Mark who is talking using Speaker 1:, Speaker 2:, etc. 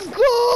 Speaker 1: Let's go!